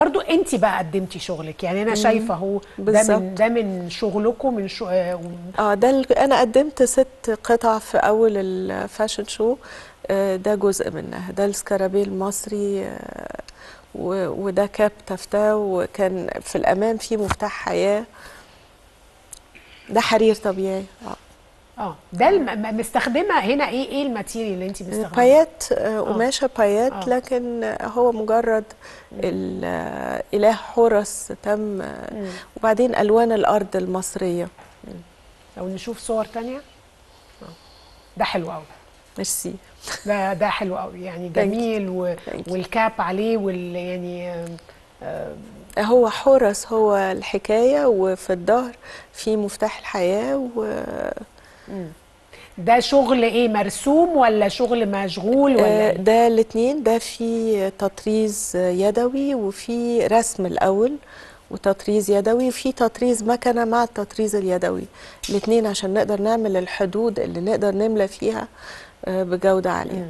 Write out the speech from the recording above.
برضو انت بقى قدمتي شغلك. يعني أنا شايفة اهو ده من. ده من شغلكم من show آه، آه ده ال- أنا قدمت ست قطع في أول ال fashion show آه، ده جزء منها. ده ال scarabée المصري آه، وده cape taffeta وكان في الامام فيه مفتاح حياة. ده حرير طبيعي. آه. آه ده مستخدمة هنا إيه إيه ال material اللي انت مستخدمه بايات آه، قماشة بايات آه. لكن هو مجرد الاله حورس تم آه، مم. وبعدين ألوان الأرض المصرية. لو نشوف صور تانية؟ آه. ده حلو قوي ميرسي. ده ده حلو قوي يعني. جميل و... والكاب عليه وال يعني هو حورس هو الحكاية وفي الظهر في مفتاح الحياة و ده شغل إيه مرسوم ولا شغل مشغول ولا آه، إيه؟ ده الاتنين. ده في تطريز يدوي وفي رسم الأول وتطريز يدوي وفي تطريز مكنة مع التطريز اليدوي. الاتنين عشان نقدر نعمل الحدود اللي نقدر نملى فيها آه، بجودة عالية.